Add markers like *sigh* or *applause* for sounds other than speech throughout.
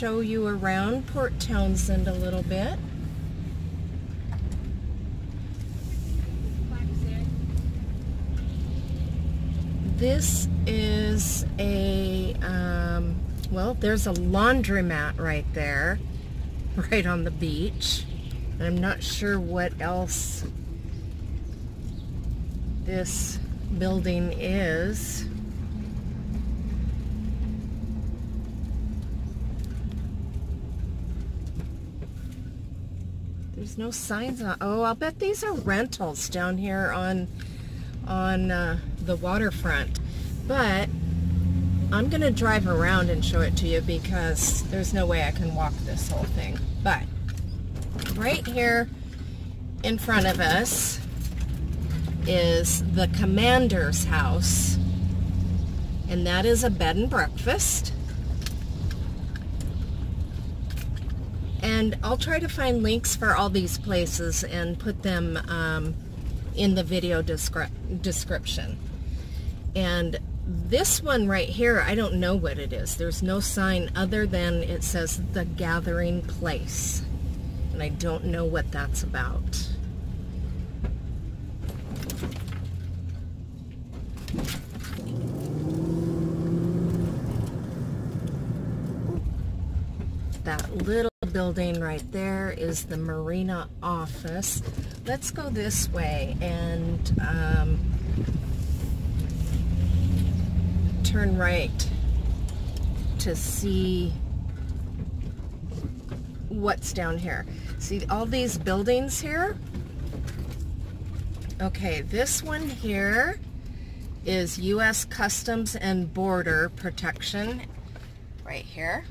show you around Port Townsend a little bit. This is a, um, well, there's a laundromat right there, *laughs* right on the beach. I'm not sure what else this building is. There's no signs on, oh, I'll bet these are rentals down here on, on uh, the waterfront. But I'm going to drive around and show it to you because there's no way I can walk this whole thing. But right here in front of us is the commander's house. And that is a bed and breakfast. And I'll try to find links for all these places and put them um, in the video descri description. And this one right here, I don't know what it is. There's no sign other than it says the gathering place. And I don't know what that's about. That little building right there is the marina office. Let's go this way and um, turn right to see what's down here. See all these buildings here? Okay, this one here is U.S. Customs and Border Protection right here.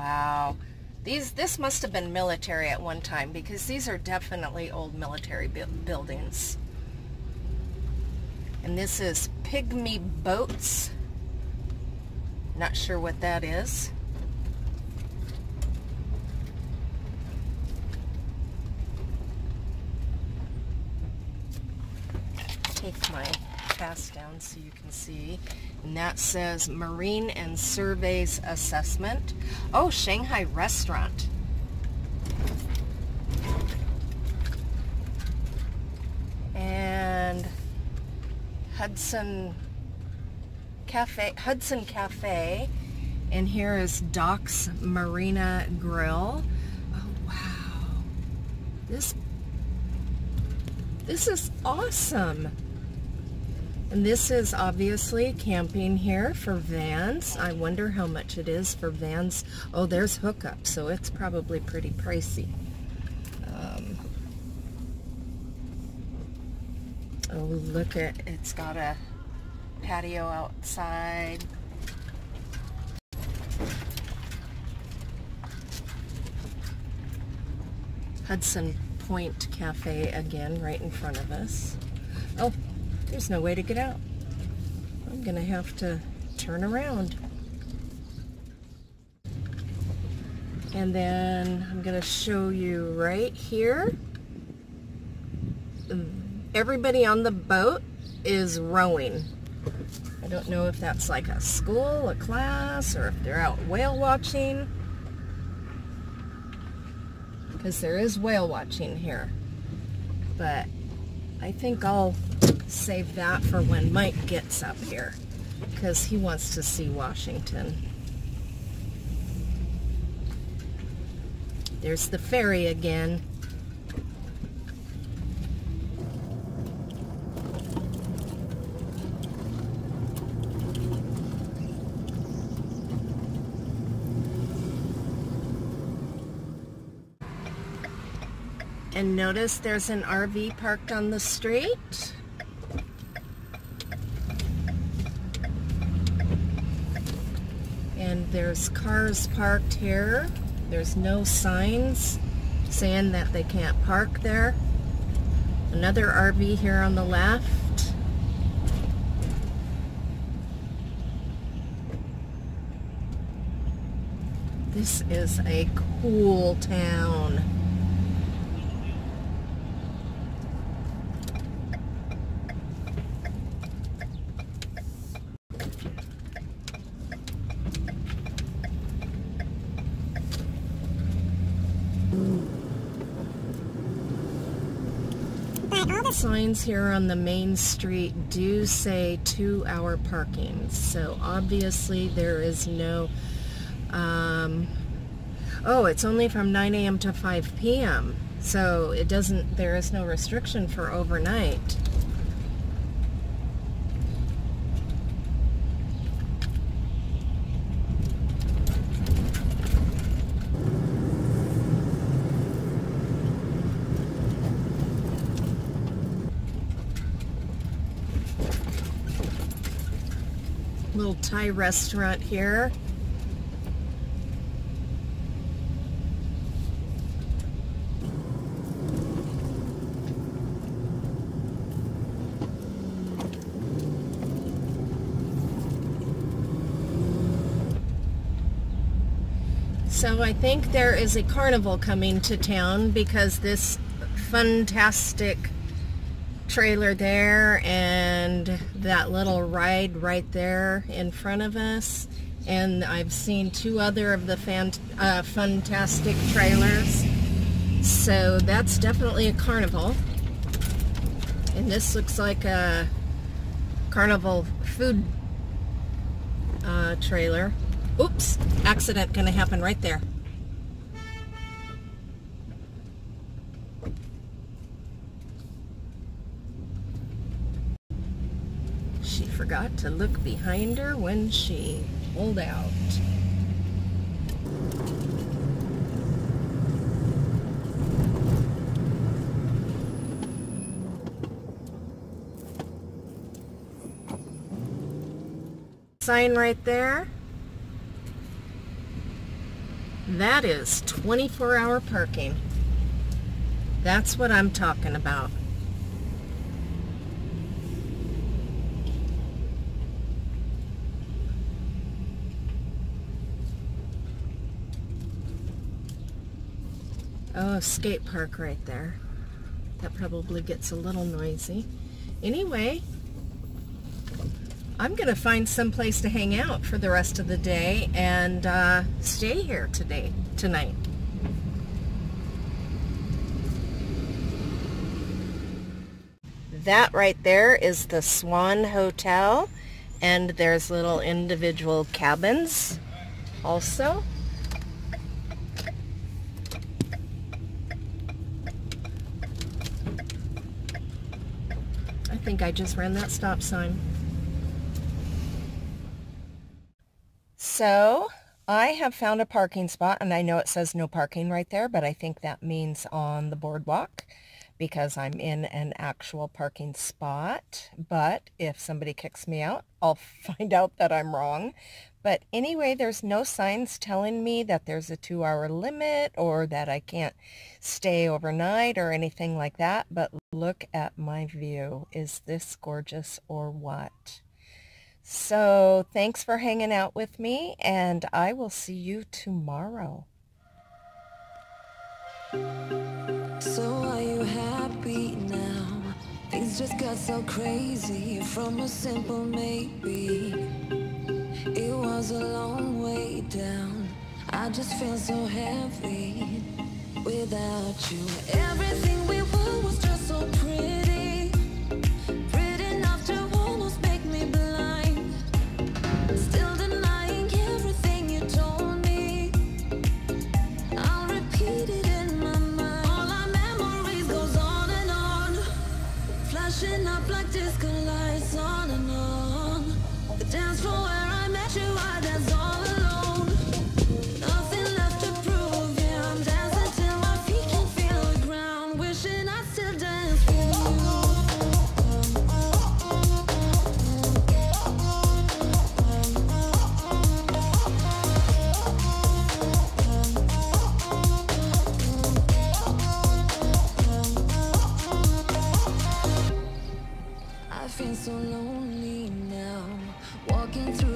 Wow. These, this must have been military at one time because these are definitely old military bu buildings. And this is Pygmy Boats. Not sure what that is. Take my pass down so you can see. And that says Marine and Surveys Assessment. Oh, Shanghai Restaurant. And Hudson Cafe, Hudson Cafe. And here is Doc's Marina Grill. Oh, wow. This, this is awesome. And this is obviously camping here for vans. I wonder how much it is for vans. Oh, there's hookup, so it's probably pretty pricey. Um, oh, look at, it's got a patio outside. Hudson Point Cafe again, right in front of us. Oh, there's no way to get out. I'm gonna have to turn around. And then I'm gonna show you right here. Everybody on the boat is rowing. I don't know if that's like a school, a class, or if they're out whale watching. Because there is whale watching here. But I think I'll save that for when Mike gets up here because he wants to see Washington. There's the ferry again. And notice there's an RV parked on the street. And there's cars parked here. There's no signs saying that they can't park there. Another RV here on the left. This is a cool town. all the signs here on the main street do say two hour parking. So obviously there is no, um, oh, it's only from 9 a.m. to 5 p.m. So it doesn't, there is no restriction for overnight. Little Thai restaurant here. So I think there is a carnival coming to town because this Funtastic trailer there and that little ride right there in front of us. And I've seen two other of the uh, Funtastic trailers. So that's definitely a carnival. And this looks like a carnival food uh, trailer. Oops accident gonna happen right there forgot to look behind her when she pulled out. Sign right there. That is 24 hour parking. That's what I'm talking about. Oh, skate park right there. That probably gets a little noisy. Anyway, I'm going to find some place to hang out for the rest of the day and uh, stay here today, tonight. That right there is the Swan Hotel and there's little individual cabins also. Think I just ran that stop sign. So I have found a parking spot and I know it says no parking right there, but I think that means on the boardwalk because I'm in an actual parking spot. But if somebody kicks me out, *laughs* I'll find out that I'm wrong. But anyway, there's no signs telling me that there's a two hour limit or that I can't stay overnight or anything like that. But look at my view. Is this gorgeous or what? So thanks for hanging out with me and I will see you tomorrow. So are you happy? Things just got so crazy from a simple maybe. It was a long way down. I just feel so heavy without you. Everything we were was just so feel so lonely now. Walking through